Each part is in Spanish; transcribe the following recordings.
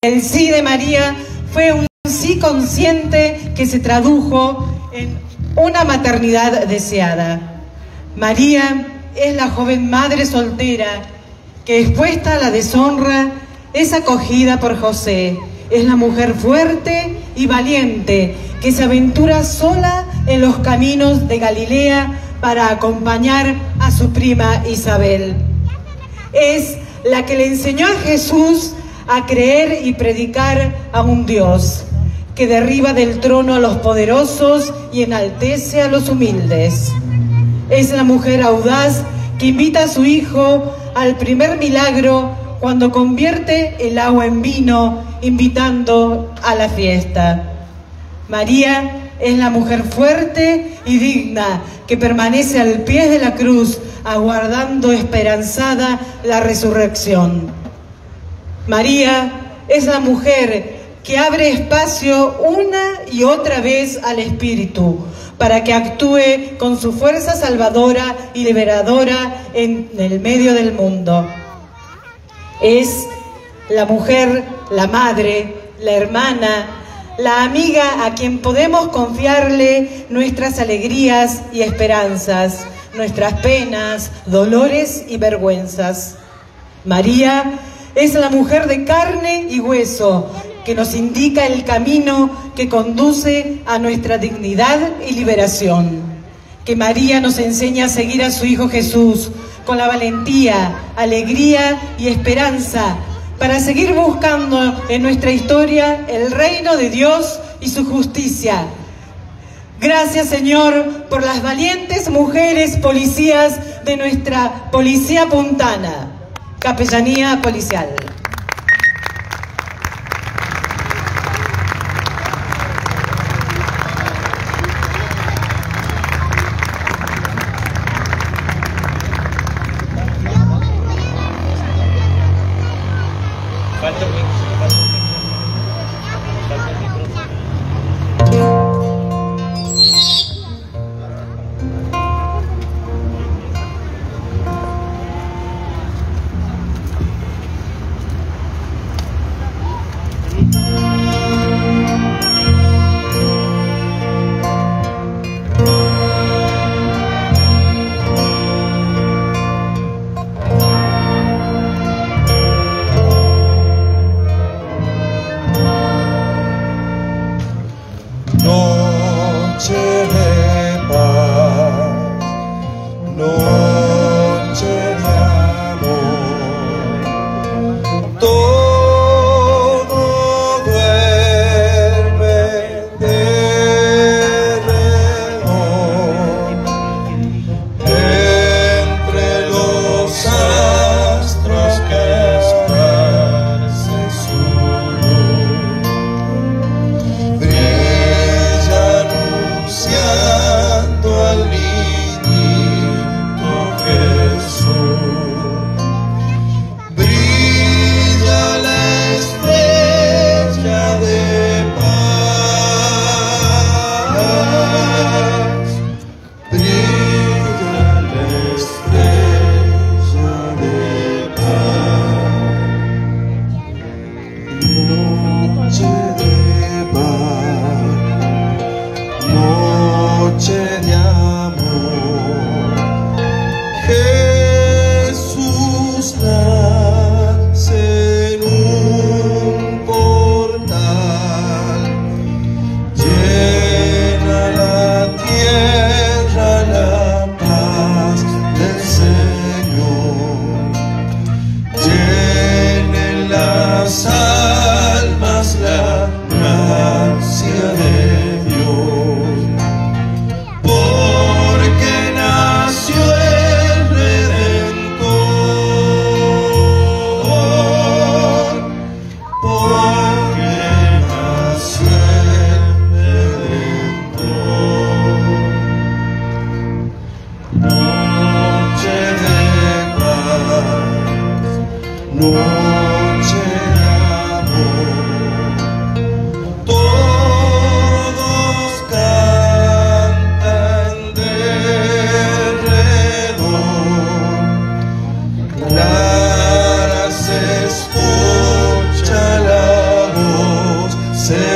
El sí de María fue un sí consciente que se tradujo en una maternidad deseada. María es la joven madre soltera que expuesta a la deshonra es acogida por José. Es la mujer fuerte y valiente que se aventura sola en los caminos de Galilea para acompañar a su prima Isabel. Es la que le enseñó a Jesús a creer y predicar a un Dios que derriba del trono a los poderosos y enaltece a los humildes. Es la mujer audaz que invita a su hijo al primer milagro cuando convierte el agua en vino, invitando a la fiesta. María es la mujer fuerte y digna que permanece al pie de la cruz, aguardando esperanzada la resurrección. María es la mujer que abre espacio una y otra vez al Espíritu para que actúe con su fuerza salvadora y liberadora en el medio del mundo. Es la mujer, la madre, la hermana, la amiga a quien podemos confiarle nuestras alegrías y esperanzas, nuestras penas, dolores y vergüenzas. María es la mujer de carne y hueso que nos indica el camino que conduce a nuestra dignidad y liberación. Que María nos enseña a seguir a su Hijo Jesús con la valentía, alegría y esperanza para seguir buscando en nuestra historia el reino de Dios y su justicia. Gracias Señor por las valientes mujeres policías de nuestra Policía Puntana, Capellanía Policial.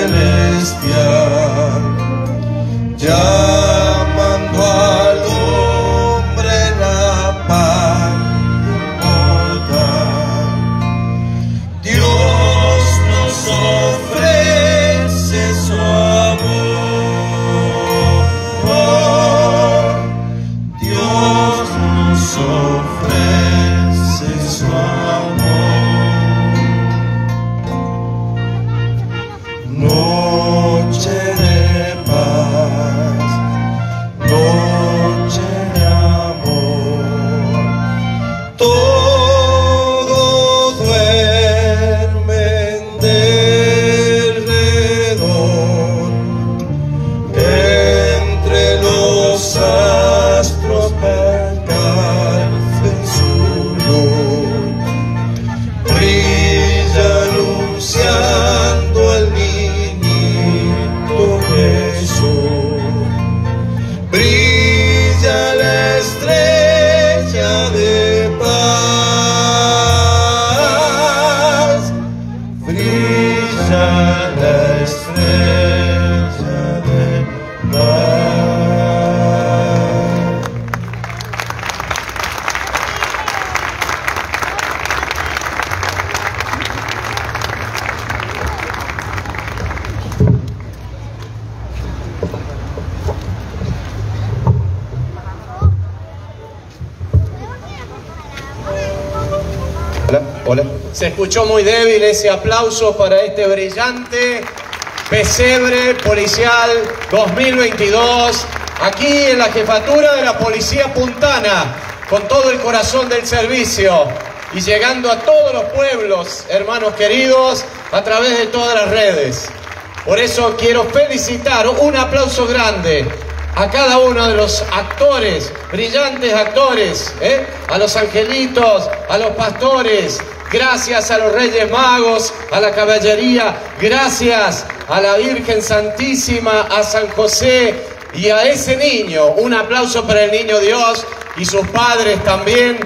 celestial. Ya se escuchó muy débil ese aplauso para este brillante pesebre policial 2022, aquí en la jefatura de la Policía Puntana, con todo el corazón del servicio y llegando a todos los pueblos, hermanos queridos, a través de todas las redes. Por eso quiero felicitar, un aplauso grande a cada uno de los actores, brillantes actores, ¿eh? a los angelitos, a los pastores, gracias a los Reyes Magos, a la caballería, gracias a la Virgen Santísima, a San José y a ese niño. Un aplauso para el niño Dios y sus padres también,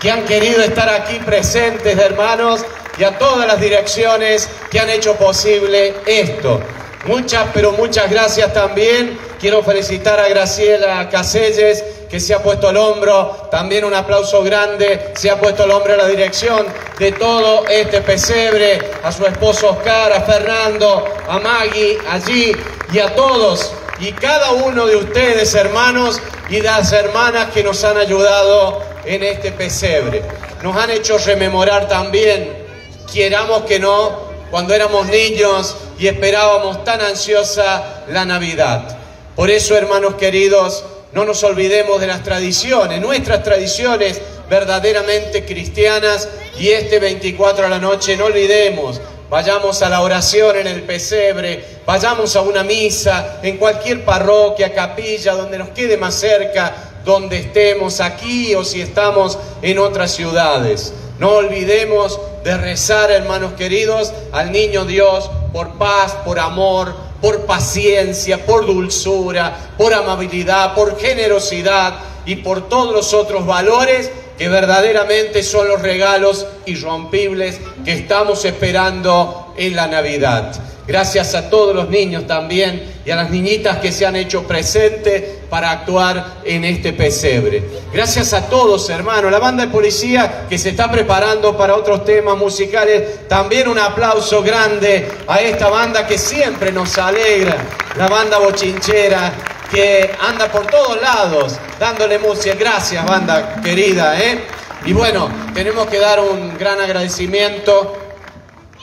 que han querido estar aquí presentes, hermanos, y a todas las direcciones que han hecho posible esto. Muchas, pero muchas gracias también. Quiero felicitar a Graciela Caselles, que se ha puesto al hombro. También un aplauso grande, se ha puesto al hombro a la dirección de todo este pesebre, a su esposo Oscar, a Fernando, a Maggie, allí y a todos y cada uno de ustedes, hermanos y las hermanas que nos han ayudado en este pesebre. Nos han hecho rememorar también, quieramos que no, cuando éramos niños y esperábamos tan ansiosa la Navidad. Por eso, hermanos queridos, no nos olvidemos de las tradiciones, nuestras tradiciones verdaderamente cristianas y este 24 a la noche no olvidemos vayamos a la oración en el pesebre, vayamos a una misa, en cualquier parroquia, capilla, donde nos quede más cerca, donde estemos aquí o si estamos en otras ciudades. No olvidemos de rezar, hermanos queridos, al niño Dios por paz, por amor, por paciencia, por dulzura, por amabilidad, por generosidad y por todos los otros valores que verdaderamente son los regalos irrompibles que estamos esperando en la Navidad. Gracias a todos los niños también y a las niñitas que se han hecho presentes para actuar en este pesebre. Gracias a todos, hermanos. La banda de policía que se está preparando para otros temas musicales. También un aplauso grande a esta banda que siempre nos alegra. La banda bochinchera que anda por todos lados dándole música. Gracias, banda querida. ¿eh? Y bueno, tenemos que dar un gran agradecimiento.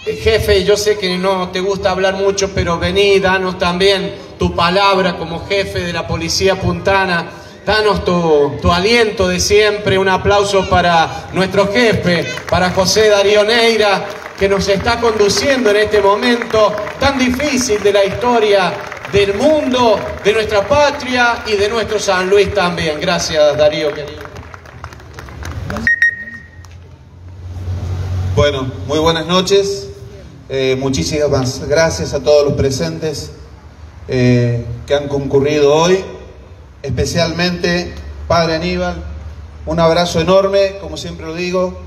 Jefe, yo sé que no te gusta hablar mucho, pero vení, danos también tu palabra como jefe de la Policía Puntana. Danos tu, tu aliento de siempre. Un aplauso para nuestro jefe, para José Darío Neira, que nos está conduciendo en este momento tan difícil de la historia del mundo, de nuestra patria y de nuestro San Luis también. Gracias, Darío, querido. Bueno, muy buenas noches. Eh, muchísimas gracias a todos los presentes eh, que han concurrido hoy, especialmente Padre Aníbal. Un abrazo enorme, como siempre lo digo,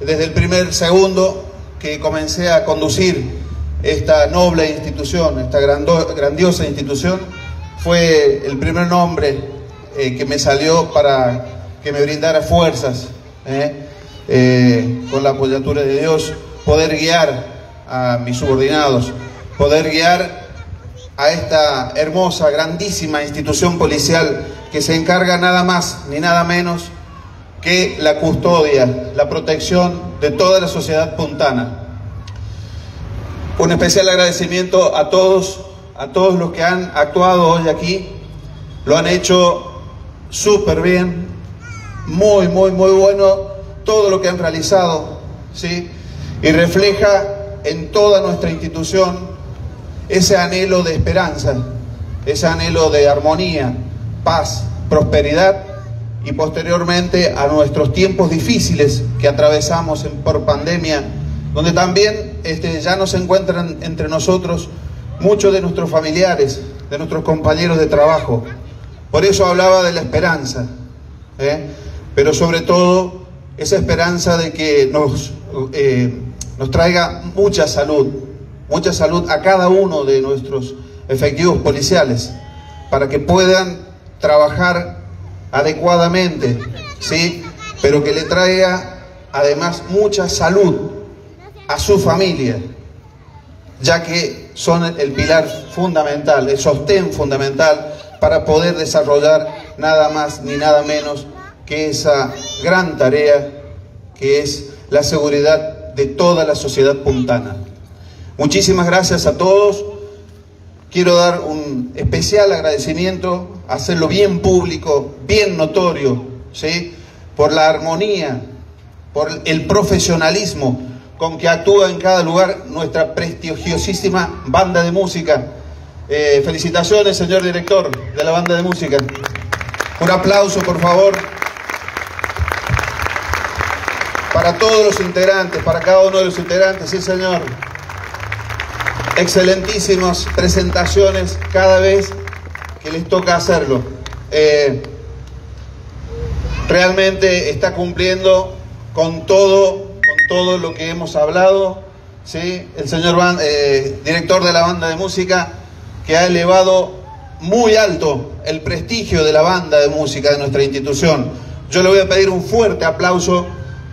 desde el primer segundo que comencé a conducir esta noble institución, esta grandiosa institución, fue el primer nombre eh, que me salió para que me brindara fuerzas, eh, eh, con la apoyatura de Dios, poder guiar a mis subordinados, poder guiar a esta hermosa, grandísima institución policial que se encarga nada más ni nada menos que la custodia, la protección de toda la sociedad puntana. Un especial agradecimiento a todos, a todos los que han actuado hoy aquí. Lo han hecho súper bien, muy, muy, muy bueno todo lo que han realizado, ¿sí? Y refleja en toda nuestra institución ese anhelo de esperanza, ese anhelo de armonía, paz, prosperidad y posteriormente a nuestros tiempos difíciles que atravesamos por pandemia donde también este, ya no se encuentran entre nosotros muchos de nuestros familiares, de nuestros compañeros de trabajo. Por eso hablaba de la esperanza, ¿eh? pero sobre todo esa esperanza de que nos, eh, nos traiga mucha salud, mucha salud a cada uno de nuestros efectivos policiales, para que puedan trabajar adecuadamente, ¿sí? pero que le traiga además mucha salud a su familia, ya que son el pilar fundamental, el sostén fundamental para poder desarrollar nada más ni nada menos que esa gran tarea que es la seguridad de toda la sociedad puntana. Muchísimas gracias a todos. Quiero dar un especial agradecimiento, hacerlo bien público, bien notorio, ¿sí? por la armonía, por el profesionalismo con que actúa en cada lugar nuestra prestigiosísima banda de música. Eh, felicitaciones, señor director de la banda de música. Un aplauso, por favor, para todos los integrantes, para cada uno de los integrantes, sí, señor. Excelentísimas presentaciones cada vez que les toca hacerlo. Eh, realmente está cumpliendo con todo, todo lo que hemos hablado. ¿sí? El señor eh, director de la banda de música que ha elevado muy alto el prestigio de la banda de música de nuestra institución. Yo le voy a pedir un fuerte aplauso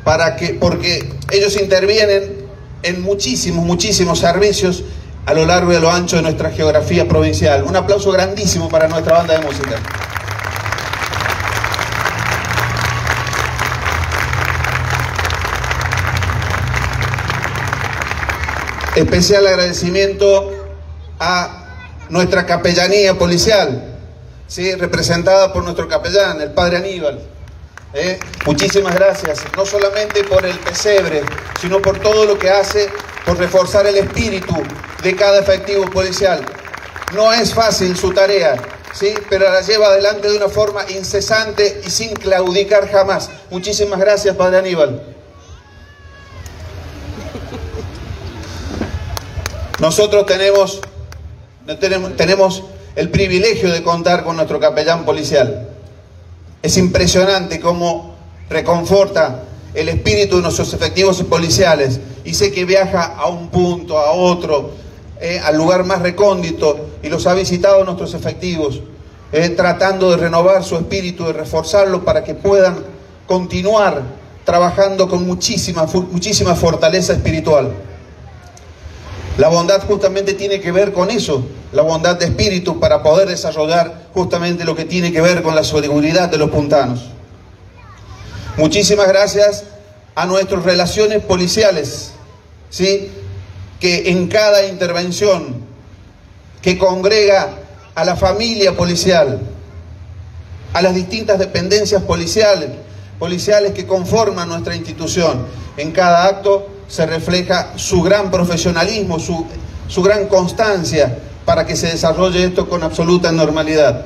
para que, porque ellos intervienen en muchísimos, muchísimos servicios a lo largo y a lo ancho de nuestra geografía provincial. Un aplauso grandísimo para nuestra banda de música. Especial agradecimiento a nuestra capellanía policial, ¿sí? representada por nuestro capellán, el padre Aníbal. ¿eh? Muchísimas gracias, no solamente por el pesebre, sino por todo lo que hace por reforzar el espíritu de cada efectivo policial. No es fácil su tarea, ¿sí? pero la lleva adelante de una forma incesante y sin claudicar jamás. Muchísimas gracias, Padre Aníbal. Nosotros tenemos, el privilegio de contar con nuestro capellán policial. Es impresionante cómo reconforta el espíritu de nuestros efectivos policiales y sé que viaja a un punto, a otro, eh, al lugar más recóndito y los ha visitado nuestros efectivos, eh, tratando de renovar su espíritu, de reforzarlo para que puedan continuar trabajando con muchísima, muchísima fortaleza espiritual. La bondad justamente tiene que ver con eso, la bondad de espíritu para poder desarrollar justamente lo que tiene que ver con la seguridad de los puntanos. Muchísimas gracias a nuestras relaciones policiales, ¿sí? que en cada intervención que congrega a la familia policial, a las distintas dependencias policiales, policiales que conforman nuestra institución, en cada acto se refleja su gran profesionalismo, su, su gran constancia para que se desarrolle esto con absoluta normalidad.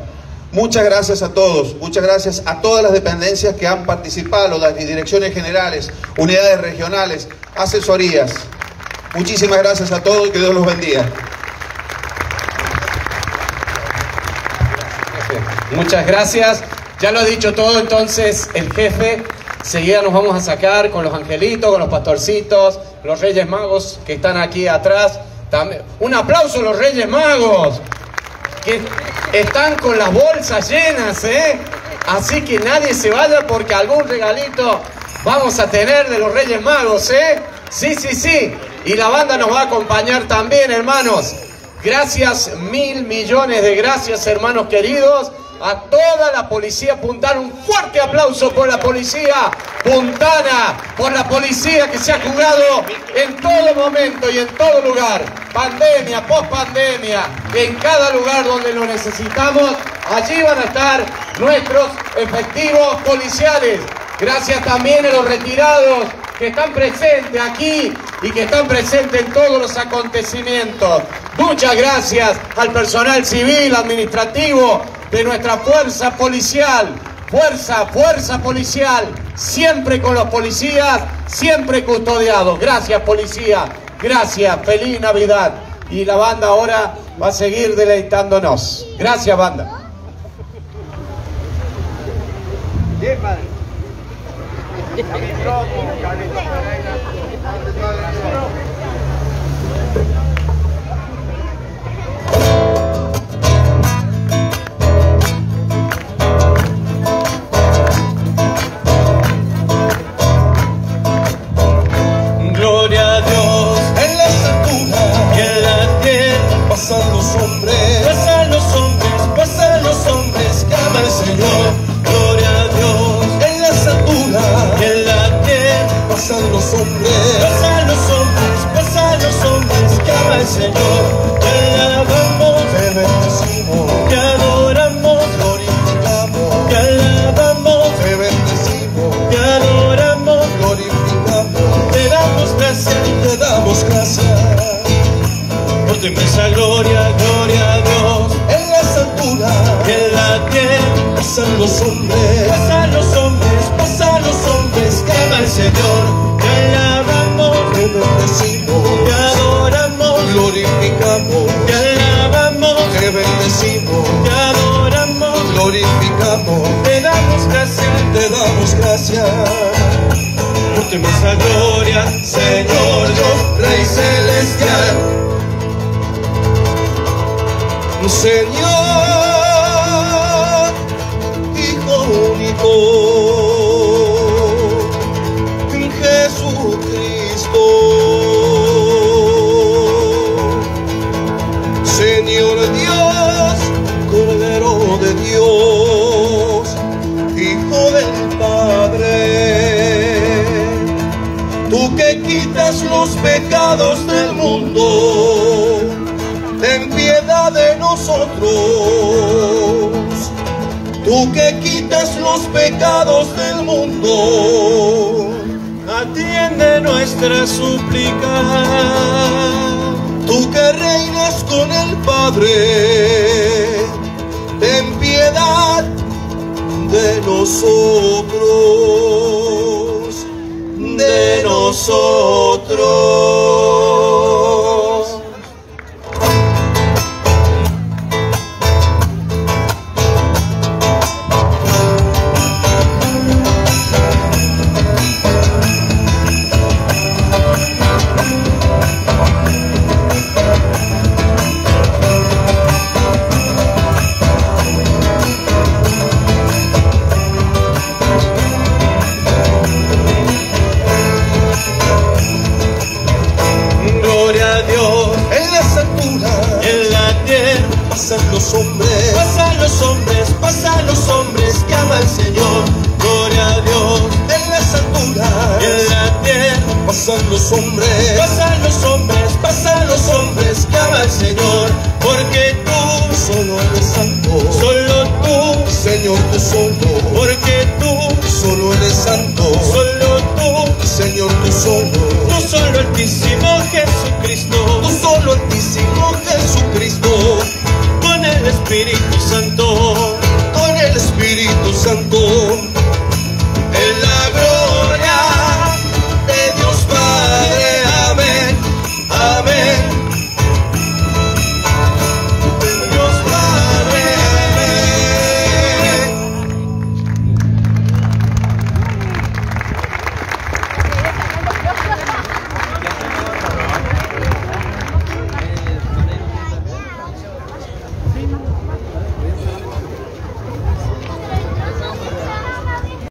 Muchas gracias a todos, muchas gracias a todas las dependencias que han participado, las direcciones generales, unidades regionales, asesorías. Muchísimas gracias a todos y que Dios los bendiga. Muchas gracias. Ya lo ha dicho todo entonces el jefe. Seguida nos vamos a sacar con los angelitos, con los pastorcitos, los reyes magos que están aquí atrás. Un aplauso a los reyes magos, que están con las bolsas llenas, ¿eh? Así que nadie se vaya porque algún regalito vamos a tener de los reyes magos, ¿eh? Sí, sí, sí. Y la banda nos va a acompañar también, hermanos. Gracias, mil millones de gracias, hermanos queridos a toda la policía puntana. Un fuerte aplauso por la policía puntana, por la policía que se ha jugado en todo momento y en todo lugar. Pandemia, post pandemia, en cada lugar donde lo necesitamos, allí van a estar nuestros efectivos policiales. Gracias también a los retirados que están presentes aquí y que están presentes en todos los acontecimientos. Muchas gracias al personal civil, administrativo, de nuestra fuerza policial. Fuerza, fuerza policial, siempre con los policías, siempre custodiados. Gracias policía, gracias, feliz Navidad. Y la banda ahora va a seguir deleitándonos. Gracias banda. Tu inmensa gloria, gloria a Dios. En las alturas, en la tierra, pasan los hombres, pasan los hombres, pasan los hombres, que ama el Señor. Te alabamos, te bendecimos, te adoramos, glorificamos, te alabamos, te bendecimos, te adoramos, glorificamos, te damos gracias, te damos gracias por tu inmensa gloria, Señor Dios, Rey Celestial. Señor, Hijo único, Jesucristo. Señor Dios, Cordero de Dios, Hijo del Padre. Tú que quitas los pecados del nosotros. Tú que quitas los pecados del mundo, atiende nuestra súplica. Tú que reinas con el Padre, ten piedad de nosotros, de nosotros.